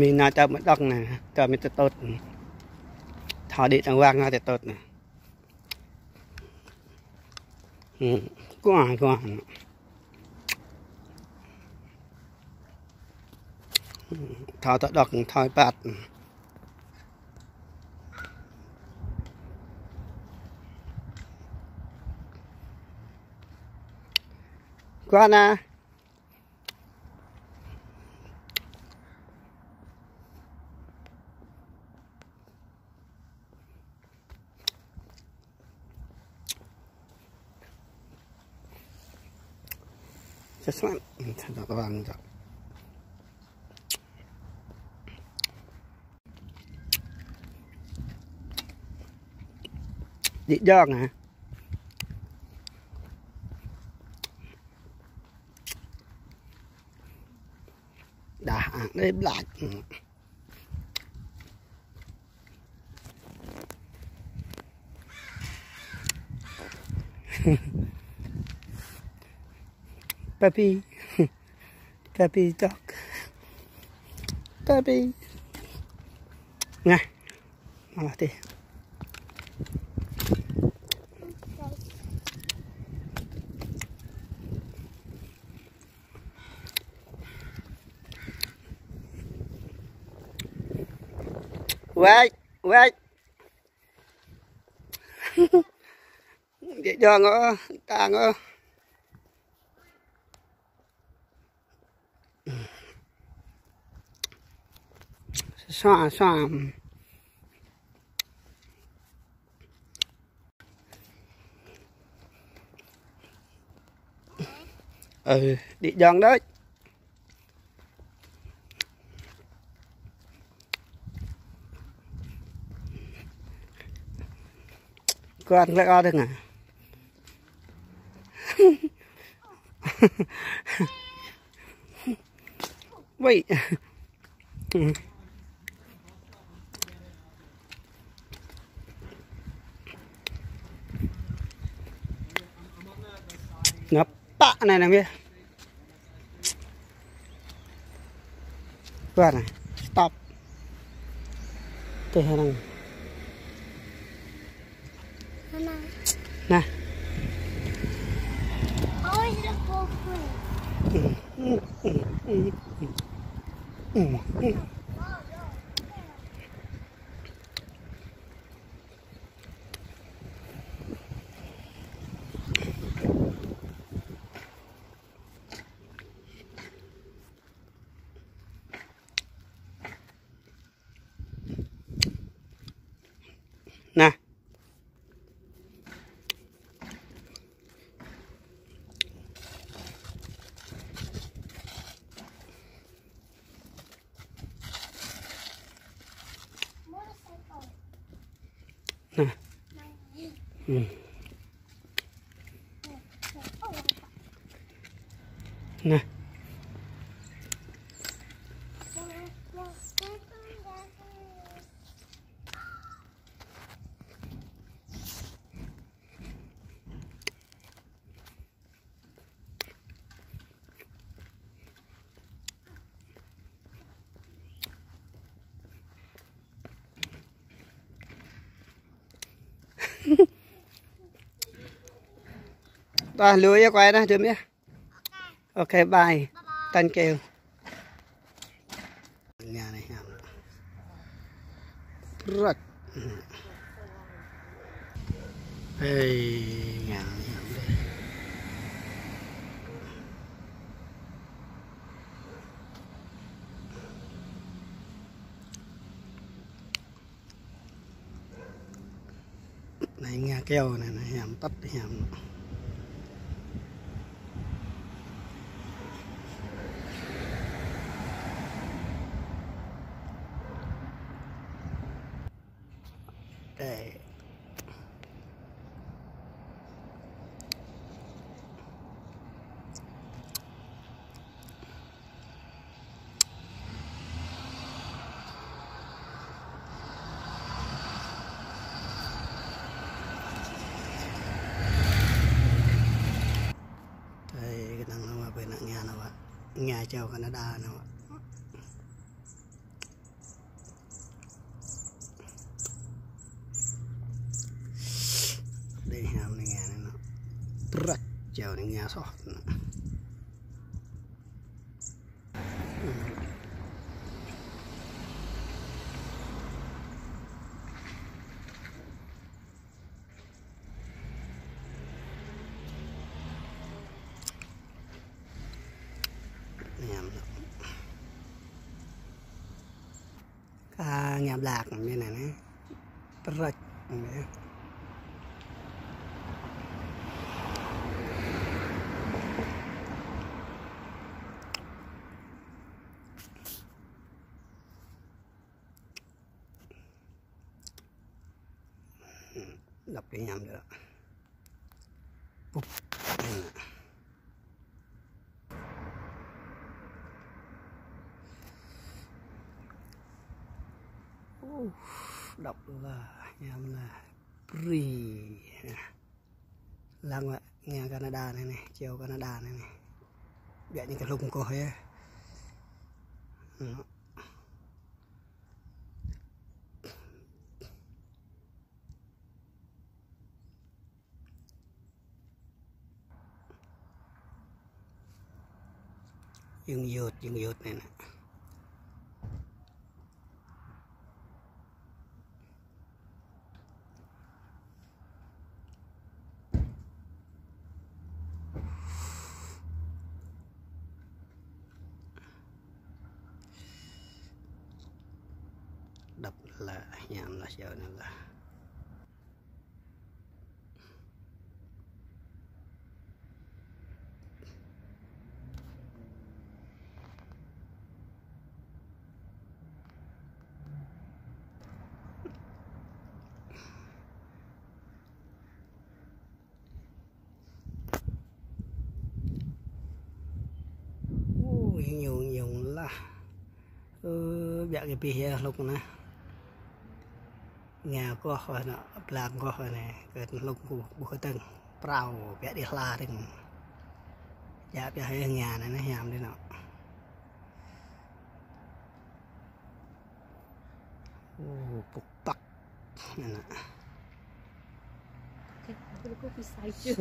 มีนาจะมันดอกนะจะมีแต่ต้นถอดีต่างว่างนะแต่ต้นนะอืมกว้างกว้างถอตะดอกถอยปัดกว้างนะ Jasmine. Thật các bạn rồi. Dị giòn hả? Đã ăn đêm lại. puppy puppy dog puppy nè mà thì wait wait vậy cho nó, ta nó. Xòa xòa ừ đi giòn đấy. Con lại o được à wait ngập bạ này nè kia qua này stop. Tôi hay đang Mama. Nè Nè. Ờ, Ôi, lưới quay đó, chưa biết. Ok, bye. Thank you. Nhà này hả Rất. Hey, nhà này. Này nhà keo này, này hàm tắt hàm. Đây. Đây cái thằng nó mà bên nhà nào ạ nhà treo Canada nào ạ nghe sót nhà lạc như này này rạch lập cái nhầm được Úp. Đọc là nhầm là Pri lăng ạ nghe Canada này này, chiều Canada này này vậy những cái lùng cổ ấy Đó. Dương dột dương dột này nè đập lại nhảm là sợ nữa là nhiều nhiều là ừ, bẹ cái bì lúc nè nhà có hồi nọ làm có hồi này cái lúc của của từng prao bẹ đi la đừng dạ bẹ hay nhà này nó nhàm đi nọ ô bục này nè Okay, I'm gonna go beside you.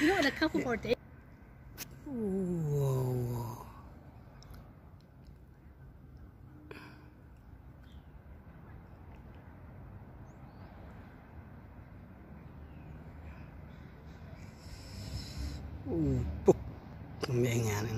you know, in a couple more days. Wow. Uh, puk. Mẹ nhà này